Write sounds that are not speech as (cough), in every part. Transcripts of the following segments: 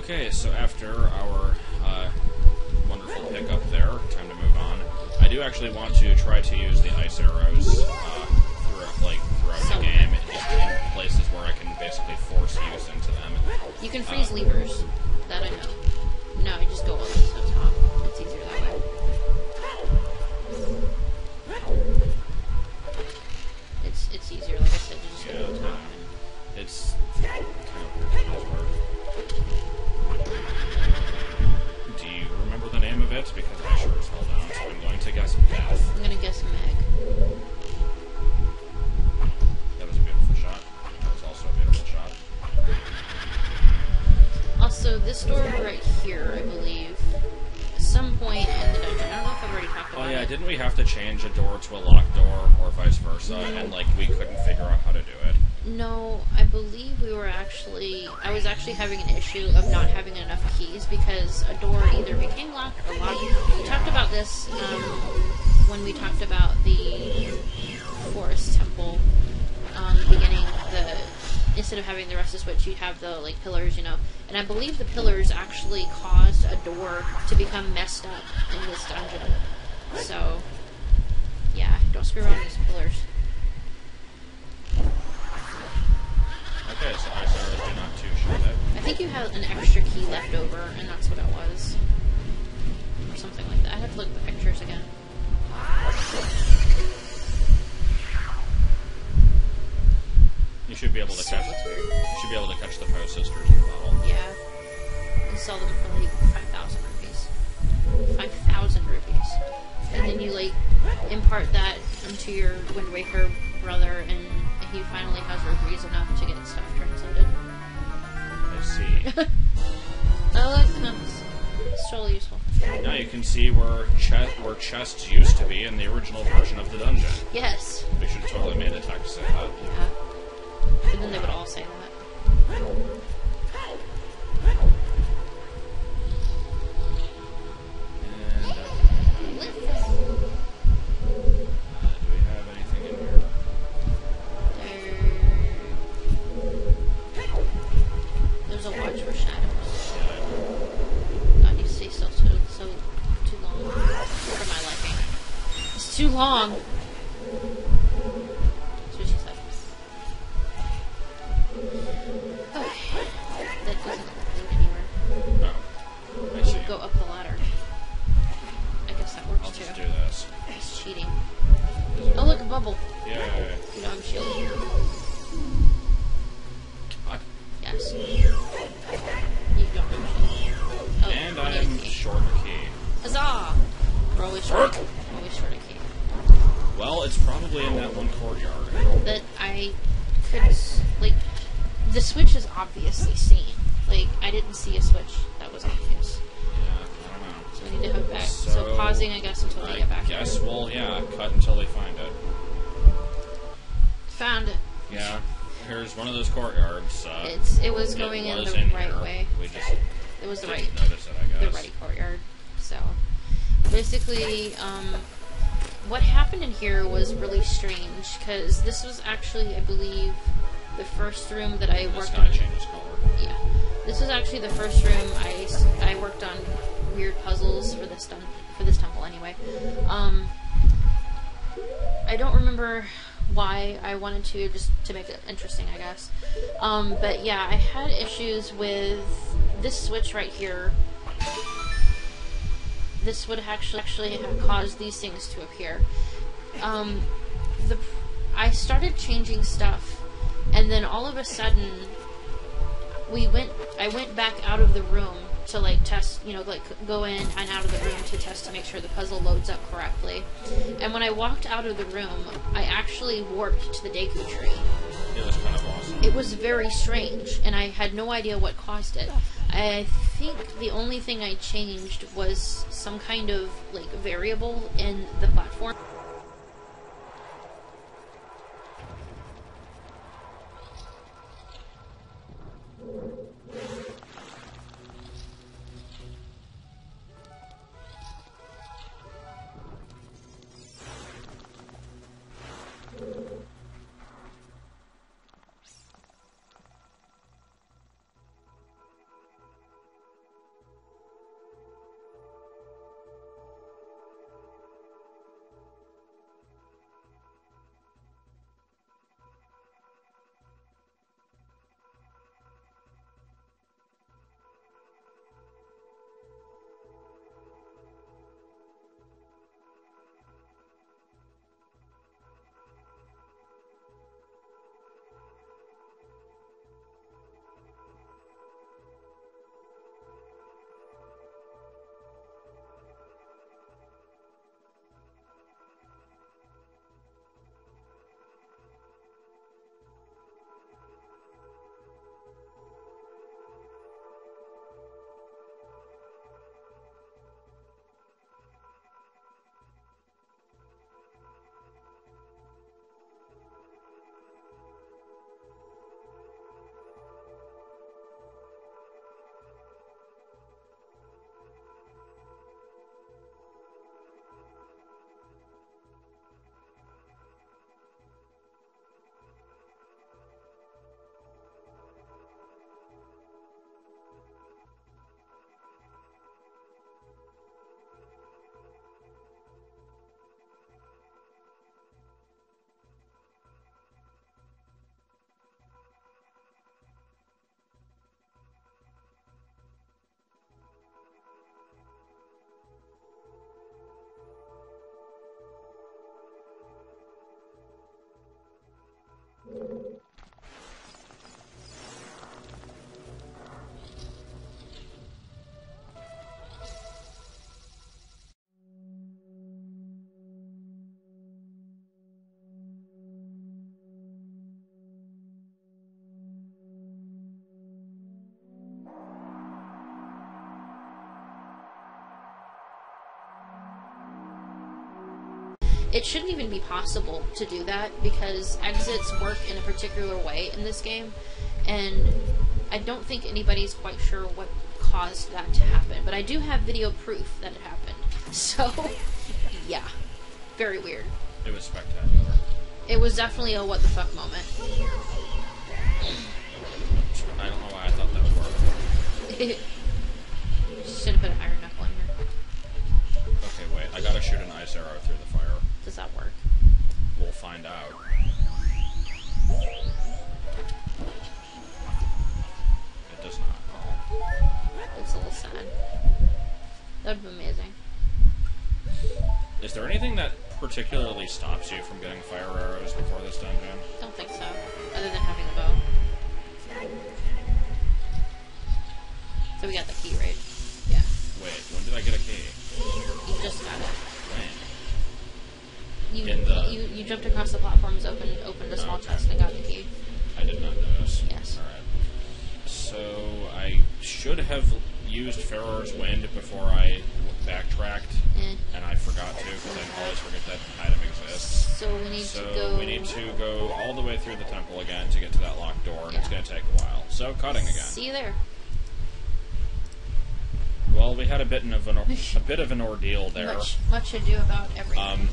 Okay, so after our uh, wonderful pickup there, time to move on. I do actually want to try to use the ice arrows uh, throughout, like throughout So- the game, just in places where I can basically force use into them. You can freeze levers. That I know. No, you just go up to the top. It's easier that way. It's it's easier, like I said, to just Yeah, go to the top. it's it? Because I sure as hell don't. So I'm going to guess Beth. I'm gonna guess Meg. That was a beautiful shot. That was also a beautiful shot. Also, this door right here, I believe, at some point in the dungeon. I don't know if I've already talked about oh, it. Oh yeah, it. didn't we have to change a door to a locked door, or vice versa, and like we couldn't figure out how to do it? No, I believe we were actually. I was actually having an issue of not having enough keys because a door either became locked or locked. We talked about this um, when we talked about the forest temple um, beginning. The instead of having the rest of switch, you'd have the like pillars, you know. And I believe the pillars actually caused a door to become messed up in this dungeon. So, yeah, don't screw around these pillars. Okay, so do not two-shot it. I think you have an extra key left over, and that's what it was. Or something like that. I have to look at the pictures again. You should be able to catch. You should be able to catch the Poe sisters in the bottle. Yeah. And sell them for like 5,000 rupees. 5,000 rupees. And then you like impart that into your Wind Waker brother, and he finally has rupees enough to get stuff translated. I see. Oh, look, no, it's, it's totally useful. now you can see where chest where chests used to be in the original version of the dungeon. Yes. We should have totally made a text say that. Yeah. And then they would all say that. Seen. Like I didn't see a switch that was obvious. Yeah, I don't know. So we need to back. So, So, pausing, I guess, until we I get back. guess we'll, yeah, cut until they find it. Found it. Yeah, here's one of those courtyards. Uh, It's it was it going in the in right here. way. We just It was the right notice it, I the guess. ready courtyard. So basically, um, what happened in here was really strange because this was actually, I believe, the first room that I worked on. Yeah, this was actually the first room I, I worked on weird puzzles for this dun- for this temple anyway. Um, I don't remember why I wanted to just to make it interesting, I guess. Um, but yeah, I had issues with this switch right here. This would actually actually have caused these things to appear. Um, the I started changing stuff, and then all of a sudden, we went. I went back out of the room to like test, you know, like go in and out of the room to test to make sure the puzzle loads up correctly. And when I walked out of the room, I actually warped to the Deku tree. It was kind of awesome. It was very strange, and I had no idea what caused it. I think the only thing I changed was some kind of like variable in the platform. It shouldn't even be possible to do that because exits work in a particular way in this game, and I don't think anybody's quite sure what caused that to happen. But I do have video proof that it happened. (laughs) So, yeah, very weird. It was spectacular. It was definitely a what the fuck moment. I don't know why I thought that would work. (laughs) Should have put an iron knuckle in here. Okay, wait. I gotta shoot an ice arrow through find out. It does not. It's a little sad. That would be amazing. Is there anything that particularly stops you from getting fire arrows before this dungeon? Don't think so. Other than having a bow. So we got the key, right? Yeah. Wait, when did I get a key? You just got it. You In the- you, you jumped across the platforms, opened opened a small Okay. chest, and got the key. I did not notice. Yes. Alright. So, I should have used Farore's Wind before I backtracked, Eh. and I forgot to, because I always forget that item exists. So we need So to go. we need to go all the way through the temple again to get to that locked door, and it's Yeah. going to take a while. So cutting again. See you there. Well, we had a bit of an or- a bit of an ordeal there. Much much ado about everything. Um,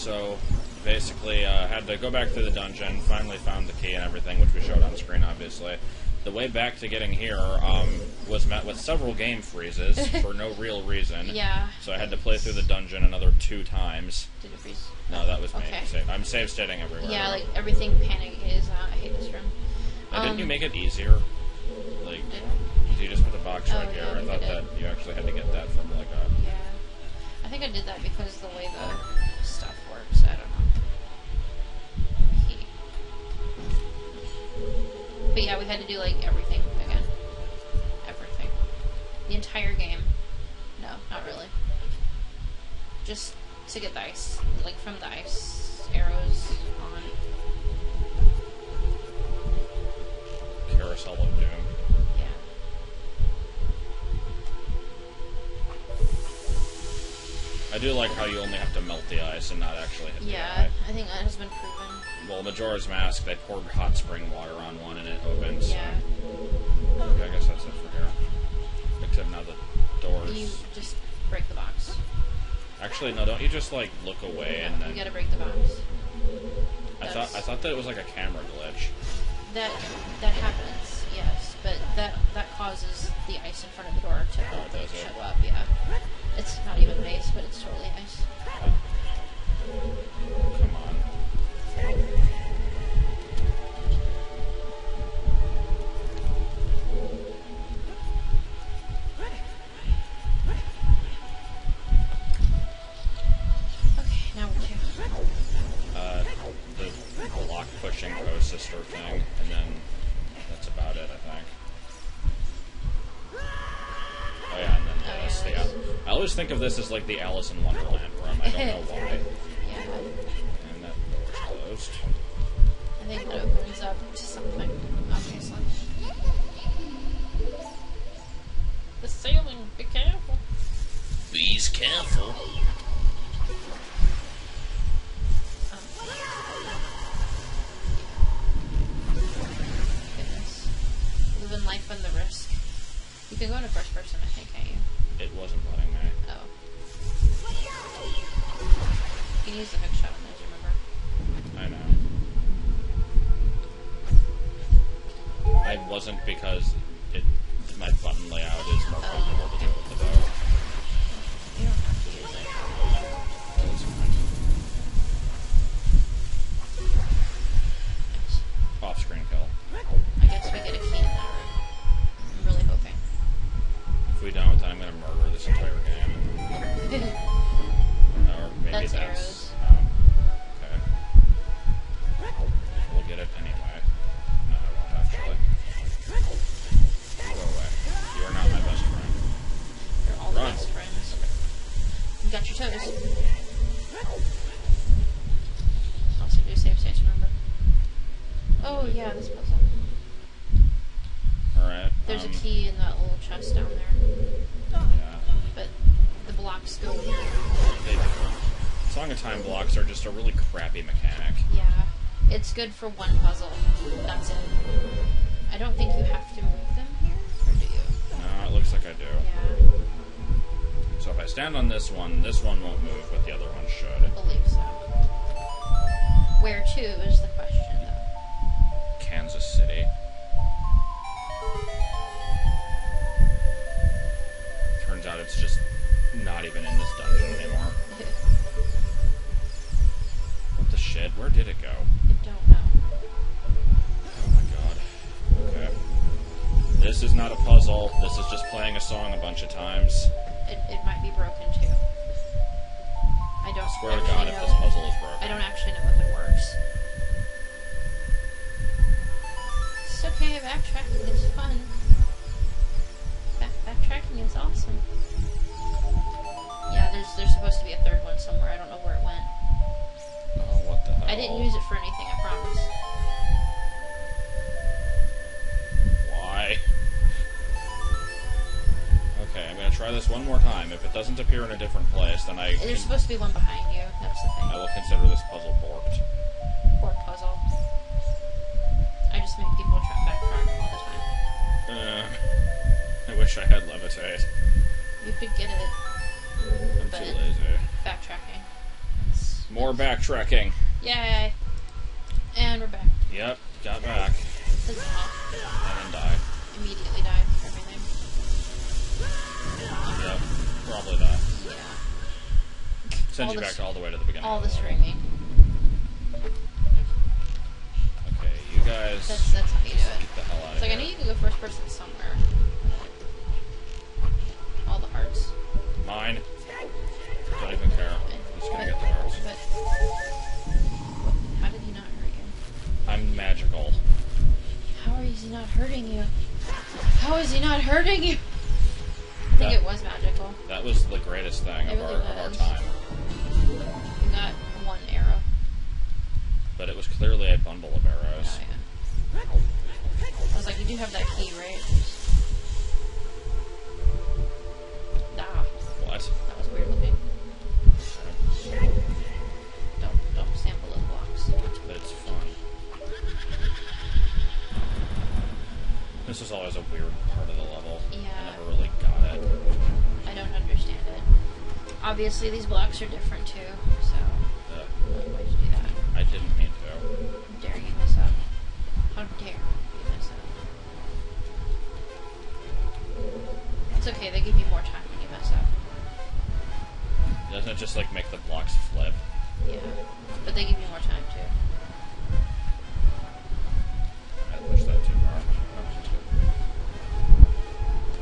so basically, uh, had to go back through the dungeon. Finally found the key and everything, which we showed on screen, obviously. The way back to getting here um, was met with several game freezes (laughs) for no real reason. yeah. So I had to play through the dungeon another two times. Did it freeze? No, that was me. Okay. Save- I'm save stating everywhere. Yeah, like everything panic is. Uh, I hate this room. Now, didn't you um, make it easier? Like, Did you just put the box Oh, right here. yeah, I thought that you actually had to get that from like a. Yeah. I think I did that because the way the But yeah, we had to do like everything again. Everything. The entire game. No, not really. Just to get the ice, like from the ice arrows on. Carousel of Doom. Yeah. I do like how you only have to melt the ice and not actually hit Yeah, the eye. I think that has been proven. Well, Majora's Mask, they poured hot spring water on one and it opens. Yeah. Okay, I guess that's it for here. Except now the doors. You just break the box. Actually, no. Don't you just like look away and then. You gotta break the box. I thought I thought that it was like a camera glitch. That that happens, yes, but that that causes the ice in front of the door to Oh, like, does it? show up. Yeah, it's not even ice, but it's totally ice. Come think of this as like the Alice in Wonderland room. I don't know why. Yeah, (laughs) And that door's closed. I think it opens up to something. Obviously. The ceiling. Be careful. Be's careful. Goodness. Living life on the risk. You can go into first person, I think, can't you? It wasn't You You got your toes. Also do save states, remember? Oh yeah, this puzzle. Alright. There's um, a key in that little chest down there. Yeah. But the blocks go weird. They do. Song of Time blocks are just a really crappy mechanic. Yeah. It's good for one puzzle. That's it. I don't think you have to move them here, or do you? No, it looks like I do. Yeah, So if I stand on this one, this one won't move, but the other one I should. believe so. Where to is the question, though. Kansas City. Turns out it's just not even in this dungeon anymore. What the shit? Where did it go? I don't know. Oh my god. Okay. This is not a puzzle. This is just playing a song a bunch of times. It, it might be broken too. I don't Swear to God, if know. this puzzle is I don't actually know if it works. It's okay, backtracking is fun. Back, backtracking is awesome. Yeah, there's there's supposed to be a third one somewhere. I don't know where it went. Oh, what the hell? I didn't use it for anything, I promise. Try this one more time. If it doesn't appear in a different place, then I There's supposed to be one behind you. That's the thing. I will consider this puzzle borked. Poor puzzle. I just make people tra- backtrack all the time. Uh, I wish I had levitate. You could get it I'm But- too lazy. backtracking. It's- More backtracking. Yay! And we're back. Yep, got back. Sends All you the back all the way to the beginning. All the screaming. Okay, you guys That's that's how you do it. get the hell out It's of like I here. need you to go first person somewhere. All the hearts. Mine. Don't even care. I'm just gonna get the hearts. But how did he not hurt you? I'm magical. How is he not hurting you? How is he not hurting you? I think That- it was magical. That was the greatest thing It of our, really of our time. But it was clearly a bundle of arrows. Oh, yeah. I was like, you do have that key, right? Ah, What? that was weird looking. Don't don't sample those blocks. But it's fun. This is always a weird part of the level. Yeah. I never really got it. I don't understand it. Obviously, these blocks are different too. So Uh, why'd you do that? I didn't mean How dare you mess up? It's okay. They give you more time when you mess up. Doesn't it just like make the blocks flip? Yeah, but they give you more time too. I pushed that too far.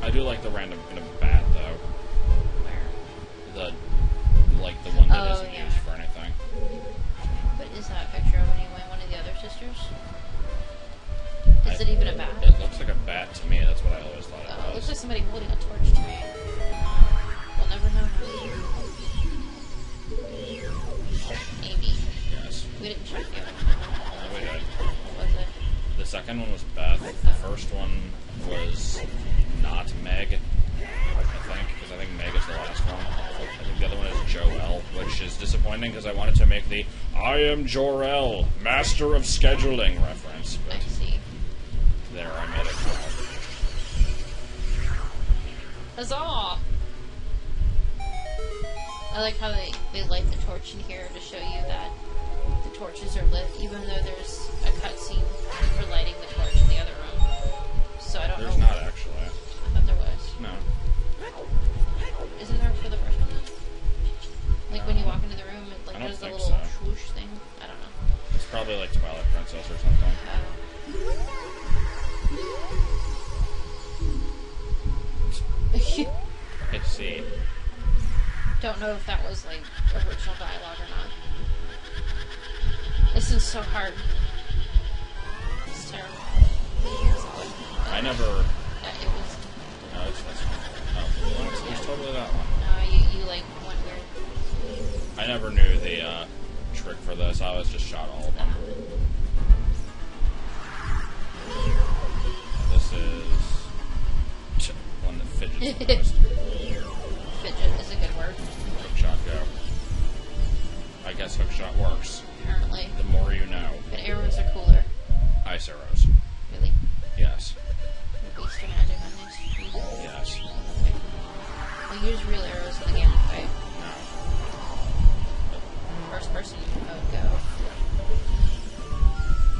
I do like the random kind of bat though. Where? The like the one that Oh, not yeah. used for anything. What is that picture of anyway? One of the other sisters? Is it even a bat? It looks like a bat to me. That's what I always thought it uh, it was. looks like somebody holding a torch to me. We'll never know. Amy. yes. We didn't check it. No, we did. What was it? The second one was Beth. The first one was not Meg. I think because I think Meg is the last one. I think the other one is Joelle, which is disappointing because I wanted to make the "I am Jor-El, master of scheduling" reference, but Huzzah! I like how they, they light the torch in here to show you that the torches are lit, even though there's a cutscene for lighting the torch in the other room. So I don't There's know. not actually. I thought there was. No. Isn't there for the first one? Like when you walk into the room, it like I don't does the think little so. swoosh thing. I don't know. It's probably like Twilight Princess or something. Uh, see. don't know if that was like original dialogue or not. This is so hard. It's terrible. I never. Uh, it was. No, it's this one. Well, it's, it's totally that one. No, you, you like went weird. I never knew the uh, trick for this. I was just shot all of them. This is t- one that fidgets the most. (laughs) Fidget is a good word. Quick shot go. guess hookshot works. apparently. The more you know. But arrows are cooler. Ice arrows. Really. Yes. Beast of magic on these. Yes. Okay. We'll use real arrows in the game, right? No. First person mode go.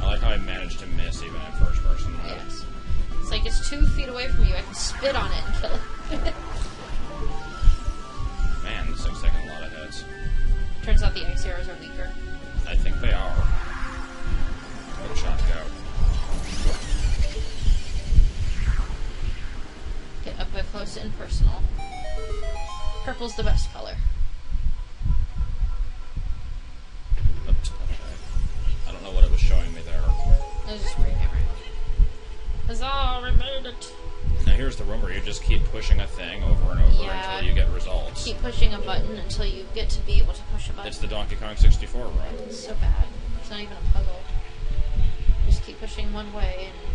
I like how I managed to miss even in first person mode. Yes. It's like it's two feet away from you. I can spit on it and kill it. (laughs) Man, this thing's taking a lot of hits. Turns out the ice arrows are weaker. I think they are. Hookshot go. Get up close and personal. Purple's the best color. Oops, okay. I don't know what it was showing me there. It was just spray camera. Huzzah, we made it! Now here's the rumor: you just keep pushing a thing Keep pushing a button until you get to be able to push a button. It's the Donkey Kong 64 run. It's so bad. It's not even a puzzle. Just keep pushing one way and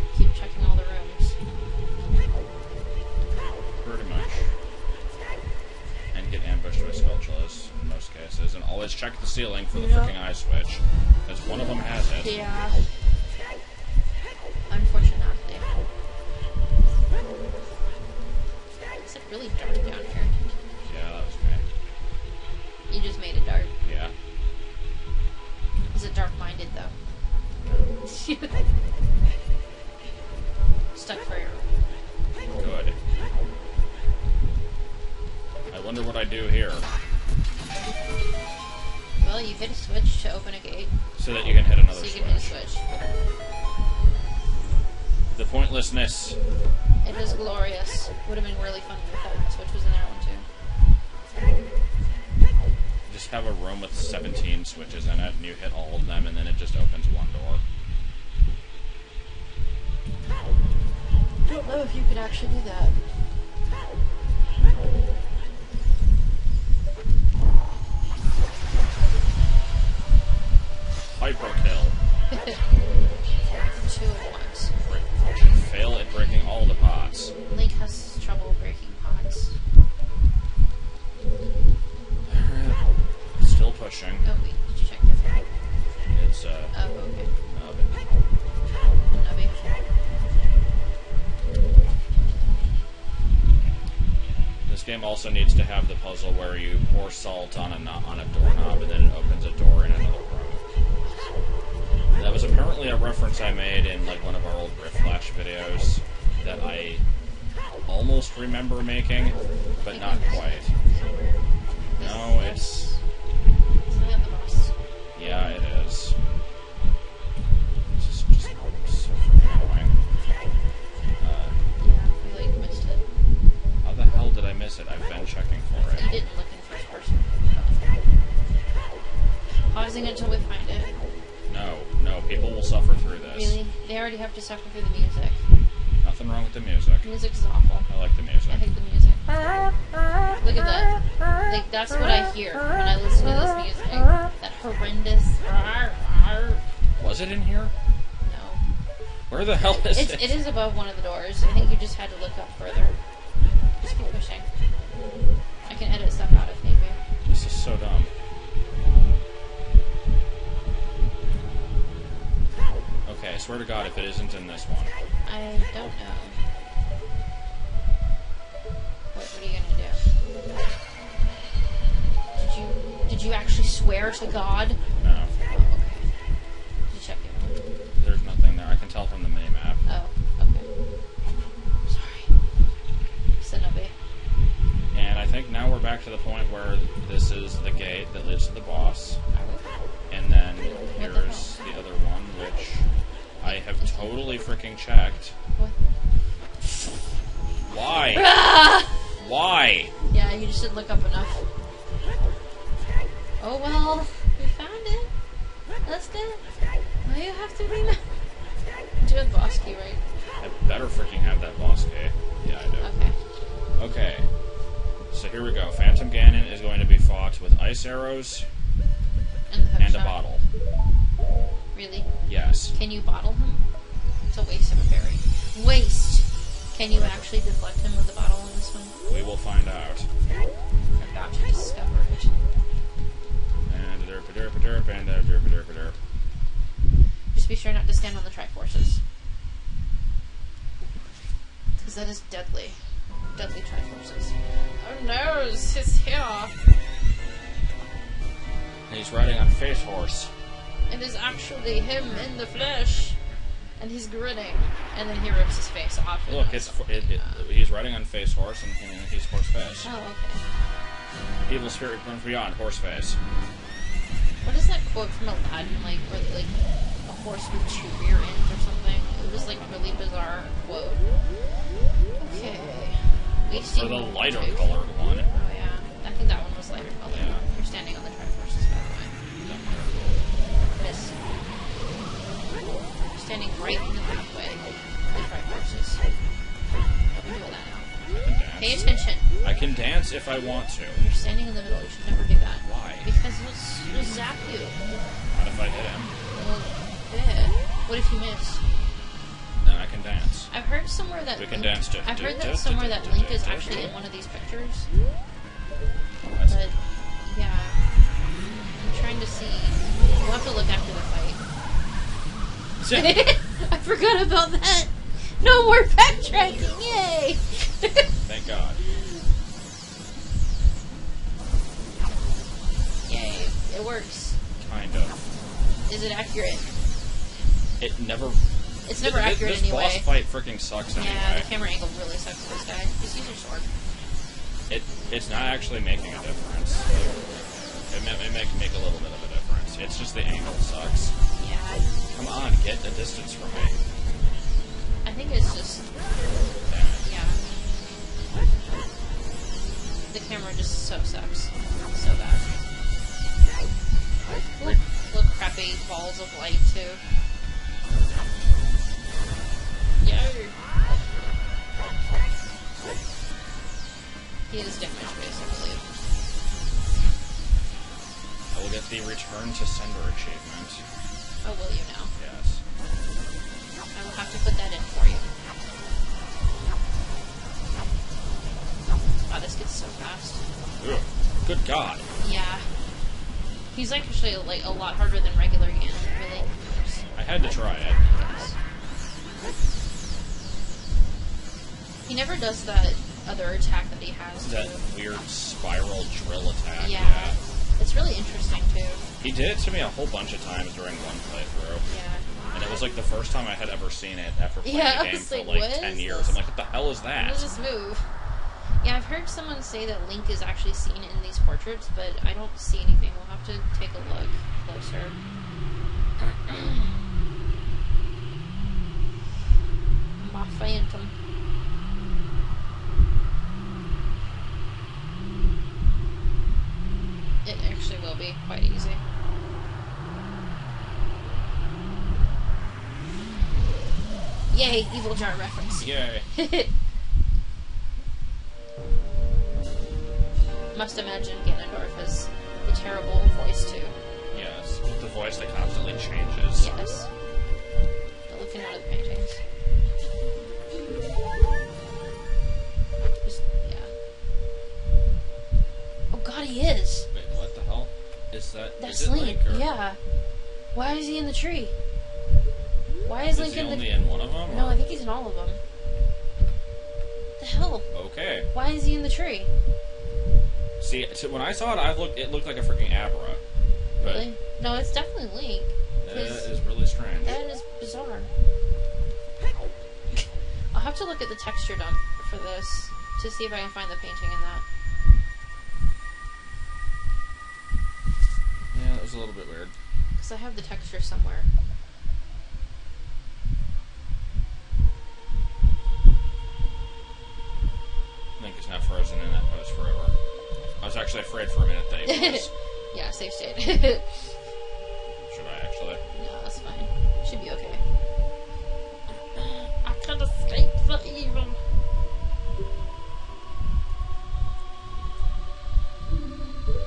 Is it dark minded though? (laughs) Stuck forever. Good. I wonder what I do here. Well, you hit a switch to open a gate, So that you can hit another so you can hit a switch. switch. The pointlessness. It is glorious. Would have been really fun if that switch was in that Just have a room with 17 switches in it, and you hit all of them, and then it just opens one door. I don't know if you could actually do that. Hyper Uh. This game also needs to have the puzzle where you pour salt on a on a doorknob, and then it opens a door in another room. That was apparently a reference I made in like one of our old Rift Flash videos that I almost remember making, but not quite. No, it's yeah, it is. Just, just so annoying. Uh, like missed it. how the hell did I miss it? I've been checking for You it. didn't look in first person. Pausing until we find it. No, no, people will suffer through this. Really? They already have to suffer through the music. Nothing wrong with the music. Music's awful. I like the music. I hate the music. Look at that. Like that's what I hear when I listen to this music. Horrendous. Was it in here? No. Where the hell is It's, it? it is above one of the doors. I think you just had to look up further. Just keep pushing. I can edit stuff out if need be. This is so dumb. Okay, I swear to God, if it isn't in this one. I don't know. Did you actually swear to God? No, Oh, okay. Did you check it? there's nothing there. I can tell from the mini map. Oh, okay. Sorry. Cenobi. And I think now we're back to the point where this is the gate that leads to the boss. And then What the here's the other one, which I have totally freaking checked. What? Why? Ah! (laughs) Why? Yeah, you just didn't look up enough. Oh well, we found it. That's good. Now you have to be. Do a boss key, right? I better freaking have that boss key. Yeah, I do. Okay. Okay. So here we go. Phantom Ganon is going to be fought with ice arrows And and a bottle. Really? Yes. Can you bottle him? It's a waste of a berry. Waste. Can you actually deflect him with the bottle in this one? We will find out. We're derp and uh, derp derp derp. Just be sure not to stand on the Triforces. Because that is deadly. Deadly Triforces. Oh no, he's here. And he's riding on Face Horse. It is actually him in the flesh. And he's grinning. And then he rips his face off. Look, it's it, it, he's riding on Face Horse and he, he's Horse Face. Oh, okay. Evil spirit runs beyond Horse Face. What is that quote from Aladdin? Like, where like a horse with two rear ends or something? It was like a really bizarre quote. Okay. Or the lighter two. colored one. Oh yeah, I think that one was lighter colored. Yeah. You're standing on the Triforces, by the way. Miss. You're standing right in the pathway of the Triforces. Don't do that now. I can Pay dance. attention. I can dance if I want to. You're standing in the middle. You should never do that. Why? Because he'll, he'll zap you. Not if I hit him. Well, yeah. What if you miss? Then I can dance. I've heard somewhere that We can Link- dance to- I've heard that somewhere that Link is actually in one of these pictures. But yeah, I'm trying to see. We'll have to look after the fight. (laughs) I forgot about that. No more backtracking! Yay! (laughs) Thank God. Works. Kind of. Is it accurate? It never. It's never This- accurate This anyway. boss fight freaking sucks anyway. Yeah, the camera angle really sucks for this guy. Just use your sword. It it's not actually making a difference. It may, it make make a little bit of a difference. It's just the angle sucks. Yeah, Come on, get a distance from me. I think it's just Damn it. Yeah. The camera just so sucks. So bad. Look, look crappy balls of light too. Yo! He is damaged basically. I will get the Return to Sender achievement. Oh, will you now? Yes. I will have to put that in for you. Wow, this gets so fast. Ugh. Good God. Yeah. He's actually like a lot harder than regular Ganon, really. I had to try it. He never does that other attack that he has. That too. weird spiral drill attack. Yeah. It's really interesting too. He did it to me a whole bunch of times during one playthrough. Yeah. And it was like the first time I had ever seen it after playing Yeah, the game for like, like 10 years. this? I'm like, what the hell is What that? does this move? Yeah, I've heard someone say that Link is actually seen in these portraits, but I don't see anything. We'll have to take a look closer. (clears throat) My phantom. It actually will be quite easy. Yay, Evil Jar reference. Yay. (laughs) Must imagine Ganondorf has a terrible voice too. Yes. with The voice that constantly changes. Yes. But looking at the paintings. Just, yeah. Oh god, he is! Wait, what the hell? Is that. is That's it Link, yeah. Why is he in the tree? Why is, Is Link in only the in one of them? No, or- I think he's in all of them. The hell? Okay. Why is he in the tree? See, so when I saw it, I looked. It looked like a freaking Abra. Really? No, it's definitely Link. that is really strange. That is bizarre. I'll have to look at the texture dump for this to see if I can find the painting in that. Yeah, that was a little bit weird. Because I have the texture somewhere. Was actually afraid for a minute that he (laughs) was. yeah, safe state. (laughs) Should I actually? no, that's fine. Should be okay. I can't escape the evil.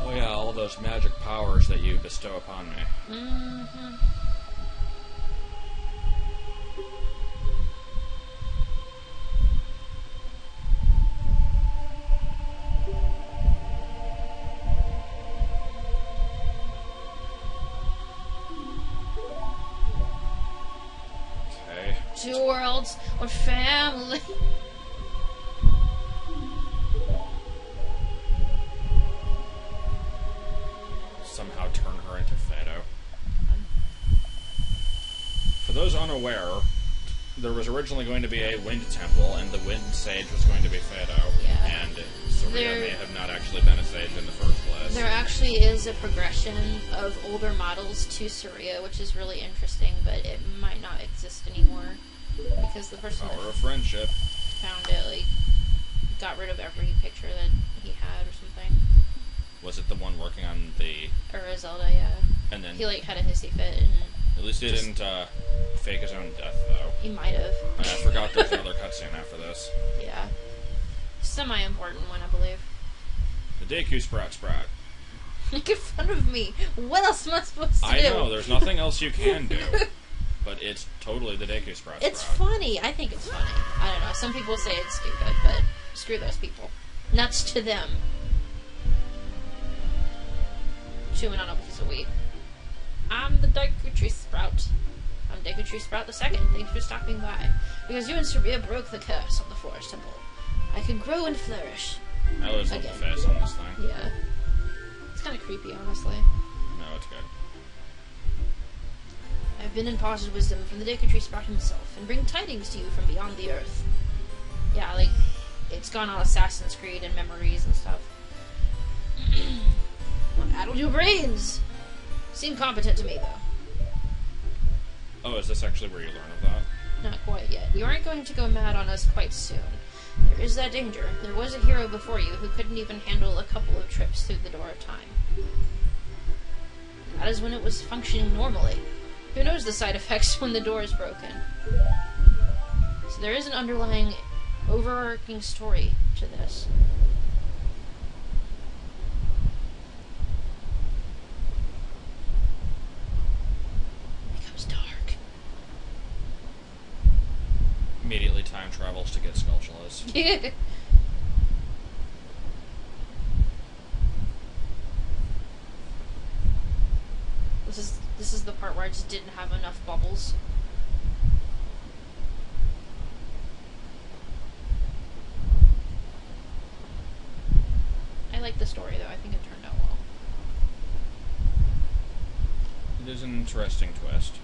Oh yeah, all those magic powers that you bestow upon me. Mm-hmm. Was originally going to be a Wind Temple, and the Wind Sage was going to be Fado. Yeah. And Saria There- may have not actually been a Sage in the first place. There actually is a progression of older models to Saria, which is really interesting, but it might not exist anymore because the person Power of friendship. found it like got rid of every picture that he had or something. Was it the one working on the. Or Zelda, yeah. And then. He like had a hissy fit, and At least he just- didn't uh, fake his own death, though. he might have. I forgot there's another cutscene after this. (laughs) Yeah. Semi important one, I believe. The Deku Sprout Sprout. (laughs) Make fun of me. What else am I supposed to I do? know, there's nothing else you can do. (laughs) But it's totally the Deku Sprout It's Sprout. funny. I think it's funny. I don't know. Some people say it's stupid, but screw those people. Nuts to them. Chewing on a piece of wheat. I'm the Deku Tree Sprout. I'm Deku Tree Sprout the second. Thanks for stopping by. Because you and Saria broke the curse of the Forest Temple. I can grow and flourish. I always love the Again. face on this thing. Yeah. It's kind of creepy, honestly. No, it's good. I've been imparted wisdom from the Deku Tree Sprout himself, and bring tidings to you from beyond the earth. Yeah, like, it's gone on Assassin's Creed and memories and stuff. (clears throat) Addle your brains! Seem competent to me, though. Oh, is this actually where you learn of that? Not quite yet. You aren't going to go mad on us quite soon. There is that danger. There was a hero before you who couldn't even handle a couple of trips through the door of time. And that is when it was functioning normally. Who knows the side (laughs) effects when the door is broken? So there is an underlying, overarching story to this. Time travels to get Skulltulas. (laughs) This is this is the part where I just didn't have enough bubbles. I like the story though. I think it turned out well. It is an interesting twist.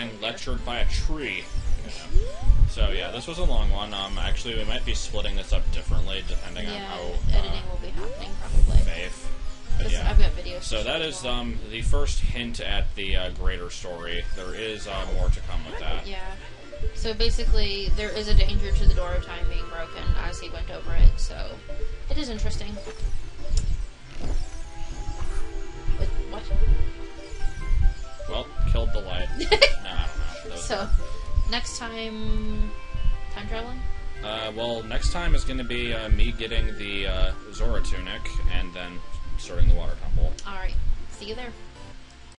Getting lectured by a tree. So yeah, this was a long one. Um, actually, we might be splitting this up differently depending on Yeah, how editing uh, will be happening probably. faith. Yeah. I've got videos. So that is um, the first hint at the uh, greater story. There is uh, more to come with that. Yeah. So basically, there is a danger to the door of time being broken as he went over it. So it is interesting. What? Well, killed the light. (laughs) So next time, time traveling. Uh, well, next time is going to be uh, me getting the uh, Zora tunic and then starting the water temple. All right. See you there.